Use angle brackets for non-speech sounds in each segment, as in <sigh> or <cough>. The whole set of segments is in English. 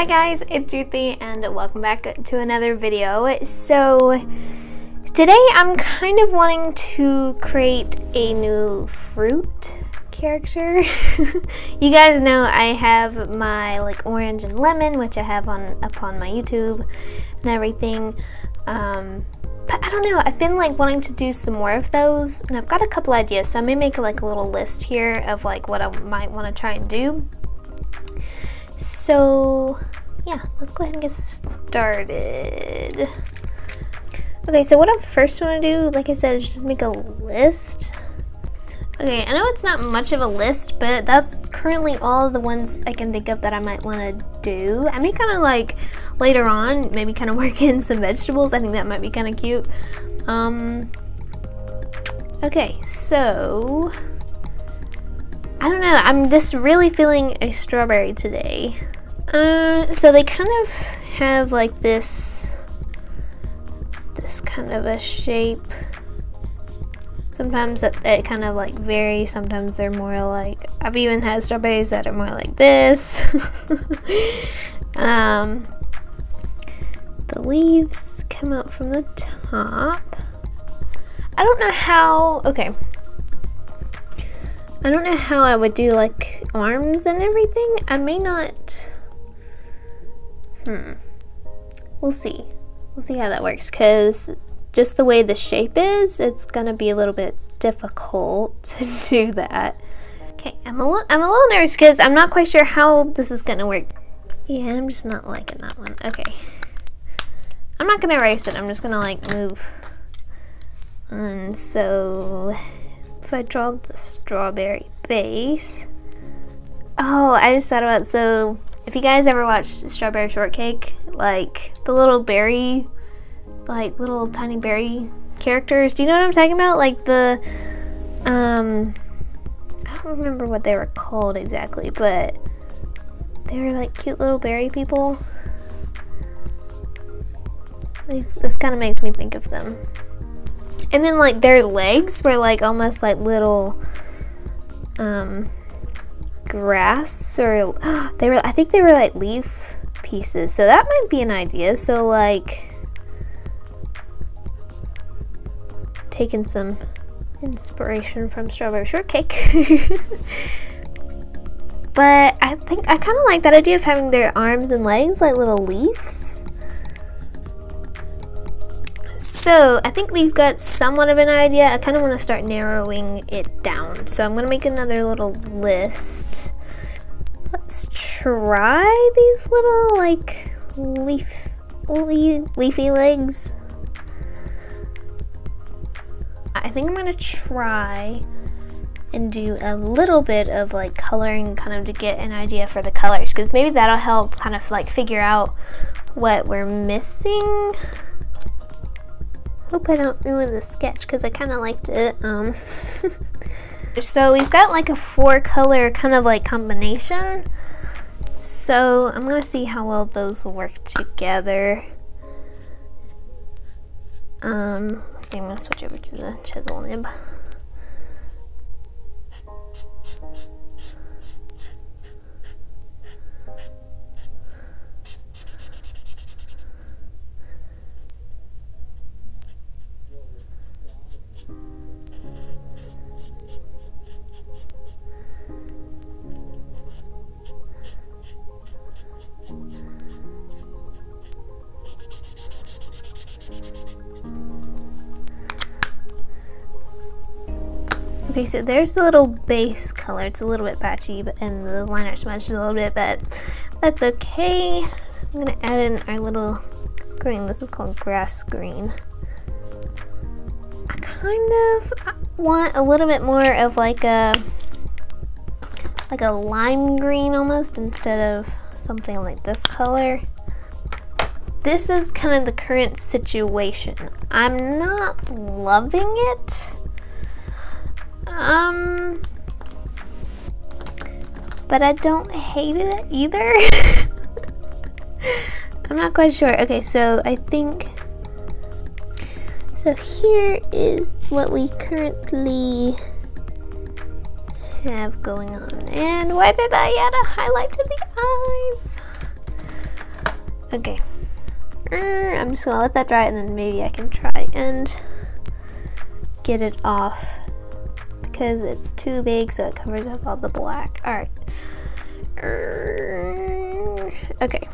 Hi guys, it's Ruthie and welcome back to another video. So today I'm kind of wanting to create a new fruit character. <laughs> you guys know I have my like orange and lemon which I have on up on my YouTube and everything. Um, but I don't know, I've been like wanting to do some more of those and I've got a couple ideas so I may make like a little list here of like what I might want to try and do. So yeah, let's go ahead and get started. Okay, so what I first want to do, like I said, is just make a list. Okay, I know it's not much of a list, but that's currently all the ones I can think of that I might want to do. I may kind of like later on, maybe kind of <laughs> work in some vegetables. I think that might be kind of cute. Um, okay, so I don't know. I'm just really feeling a strawberry today. Uh, so they kind of have like this, this kind of a shape. Sometimes it, it kind of like varies. Sometimes they're more like, I've even had strawberries that are more like this. <laughs> um, the leaves come out from the top. I don't know how, okay. I don't know how I would do like arms and everything. I may not, hmm, we'll see. We'll see how that works because just the way the shape is, it's gonna be a little bit difficult <laughs> to do that. Okay, I'm a, li I'm a little nervous because I'm not quite sure how this is gonna work. Yeah, I'm just not liking that one. Okay. I'm not gonna erase it, I'm just gonna like move. And so if I draw the strawberry base. Oh, I just thought about so if you guys ever watched Strawberry Shortcake, like the little berry, like little tiny berry characters, do you know what I'm talking about? Like the, um, I don't remember what they were called exactly, but they were like cute little berry people. This, this kind of makes me think of them. And then like their legs were like almost like little um grass or <gasps> they were I think they were like leaf pieces. So that might be an idea. So like taking some inspiration from strawberry shortcake. <laughs> but I think I kind of like that idea of having their arms and legs like little leaves. So I think we've got somewhat of an idea. I kind of want to start narrowing it down. So I'm going to make another little list. Let's try these little like leaf, leafy legs. I think I'm going to try and do a little bit of like coloring kind of to get an idea for the colors because maybe that'll help kind of like figure out what we're missing. Hope I don't ruin the sketch because I kind of liked it. Um, <laughs> so we've got like a four color kind of like combination. So I'm going to see how well those will work together. Um, let's see, I'm going to switch over to the chisel nib. Okay, so there's the little base color. It's a little bit patchy, but, and the liner smudged a little bit, but that's okay. I'm gonna add in our little green. This is called grass green. I kind of want a little bit more of like a like a lime green almost instead of something like this color. This is kind of the current situation. I'm not loving it um, but I don't hate it either. <laughs> I'm not quite sure. Okay, so I think, so here is what we currently have going on. And why did I add a highlight to the eyes? Okay. Er, I'm just gonna let that dry and then maybe I can try and get it off because it's too big so it covers up all the black. Alright. Er, okay.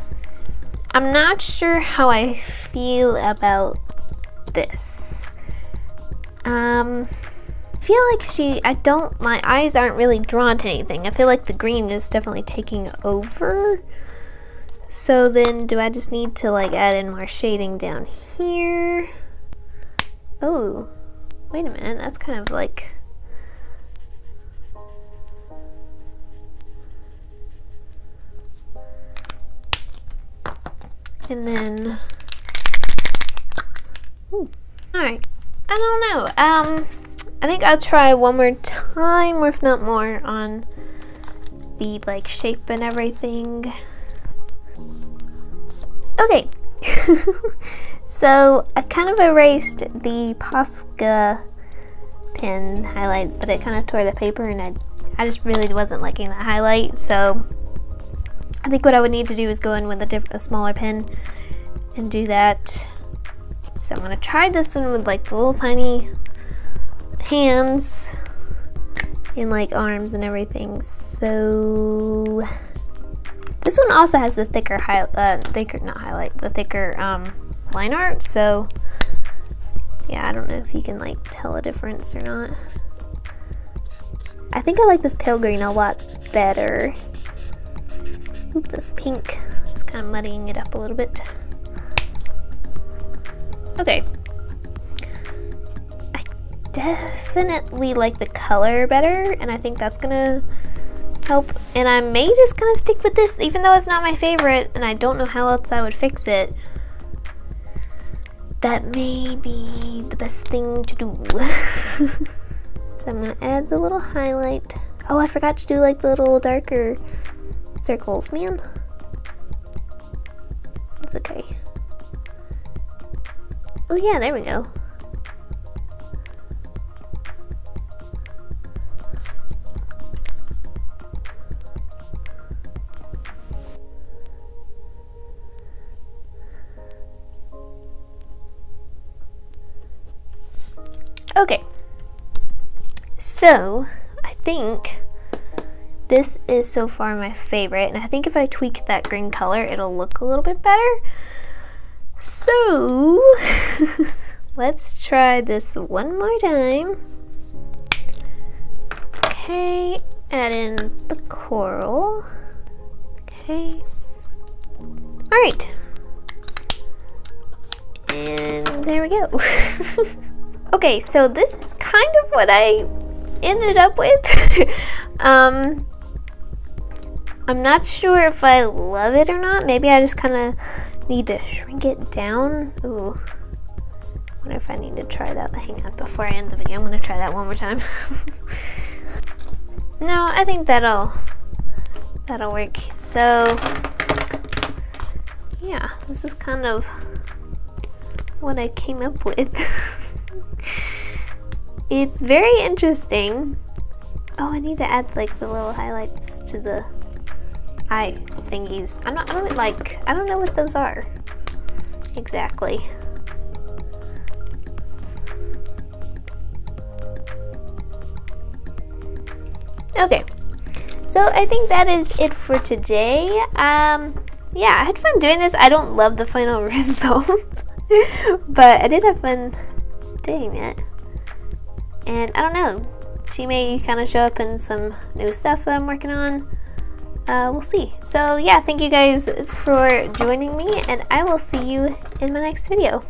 I'm not sure how I feel about this. Um, I feel like she, I don't, my eyes aren't really drawn to anything. I feel like the green is definitely taking over. So then do I just need to like add in more shading down here? Oh, wait a minute, that's kind of like And then, ooh, all right. I don't know. Um, I think I'll try one more time, or if not more, on the like shape and everything. Okay. <laughs> so I kind of erased the Posca pen highlight, but it kind of tore the paper, and I, I just really wasn't liking that highlight. So I think what I would need to do is go in with a, a smaller pen and do that. So I'm gonna try this one with like the little tiny hands and like arms and everything. So this one also has the thicker high, uh, thicker not highlight, the thicker um, line art. So yeah, I don't know if you can like tell a difference or not. I think I like this pale green a lot better. This pink is kind of muddying it up a little bit. Okay. I definitely like the color better, and I think that's gonna help. And I may just kind of stick with this, even though it's not my favorite, and I don't know how else I would fix it. That may be the best thing to do. <laughs> so I'm gonna add the little highlight. Oh, I forgot to do like the little darker circles, man. It's okay. Oh yeah, there we go. Okay, so I think this is so far my favorite, and I think if I tweak that green color, it'll look a little bit better. So, <laughs> let's try this one more time. Okay, add in the coral. Okay. Alright. And there we go. <laughs> okay, so this is kind of what I ended up with. <laughs> um, I'm not sure if I love it or not. Maybe I just kind of need to shrink it down. Ooh. wonder if I need to try that. Hang on, before I end the video, I'm going to try that one more time. <laughs> no, I think that'll, that'll work. So, yeah, this is kind of what I came up with. <laughs> it's very interesting. Oh, I need to add like the little highlights to the eye thingies. I'm not, I don't like, I don't know what those are exactly. Okay, so I think that is it for today. Um, yeah, I had fun doing this. I don't love the final <laughs> result, but I did have fun doing it. And I don't know, she may kind of show up in some new stuff that I'm working on uh, we'll see. So yeah, thank you guys for joining me and I will see you in my next video.